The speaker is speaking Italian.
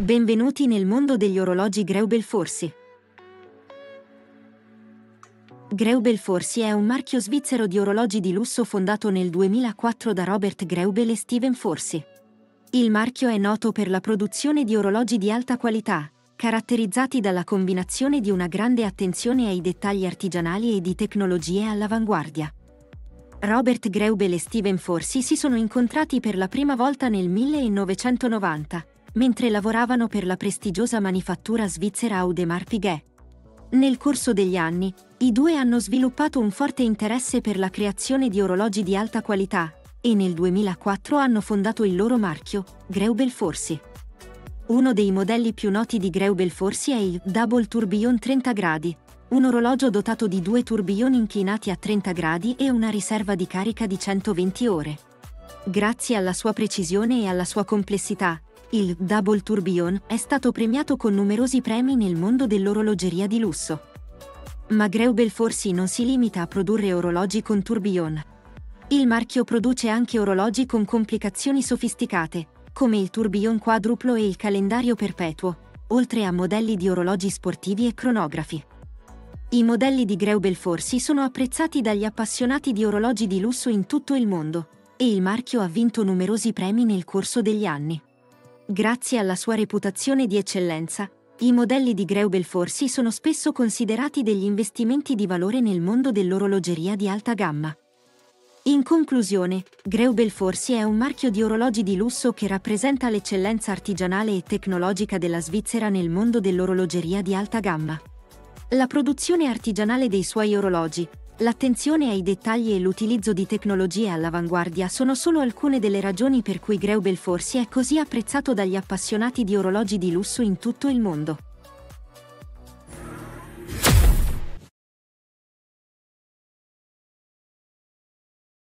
Benvenuti nel mondo degli orologi Greubel Forsi. Greubel Forsi è un marchio svizzero di orologi di lusso fondato nel 2004 da Robert Greubel e Steven Forsi. Il marchio è noto per la produzione di orologi di alta qualità, caratterizzati dalla combinazione di una grande attenzione ai dettagli artigianali e di tecnologie all'avanguardia. Robert Greubel e Steven Forsi si sono incontrati per la prima volta nel 1990 mentre lavoravano per la prestigiosa manifattura svizzera Audemars Piguet. Nel corso degli anni, i due hanno sviluppato un forte interesse per la creazione di orologi di alta qualità e nel 2004 hanno fondato il loro marchio, Greubel Forsi. Uno dei modelli più noti di Greubel Forsi è il Double Tourbillon 30 gradi, un orologio dotato di due tourbillon inclinati a 30 gradi e una riserva di carica di 120 ore. Grazie alla sua precisione e alla sua complessità, il Double Tourbillon è stato premiato con numerosi premi nel mondo dell'orologeria di lusso. Ma Greubel Forsi non si limita a produrre orologi con tourbillon. Il marchio produce anche orologi con complicazioni sofisticate, come il tourbillon quadruplo e il calendario perpetuo, oltre a modelli di orologi sportivi e cronografi. I modelli di Greubel Forsi sono apprezzati dagli appassionati di orologi di lusso in tutto il mondo, e il marchio ha vinto numerosi premi nel corso degli anni. Grazie alla sua reputazione di eccellenza, i modelli di Greubel Forsi sono spesso considerati degli investimenti di valore nel mondo dell'orologeria di alta gamma. In conclusione, Greubel Forsi è un marchio di orologi di lusso che rappresenta l'eccellenza artigianale e tecnologica della Svizzera nel mondo dell'orologeria di alta gamma. La produzione artigianale dei suoi orologi, L'attenzione ai dettagli e l'utilizzo di tecnologie all'avanguardia sono solo alcune delle ragioni per cui Greubel Forsi è così apprezzato dagli appassionati di orologi di lusso in tutto il mondo.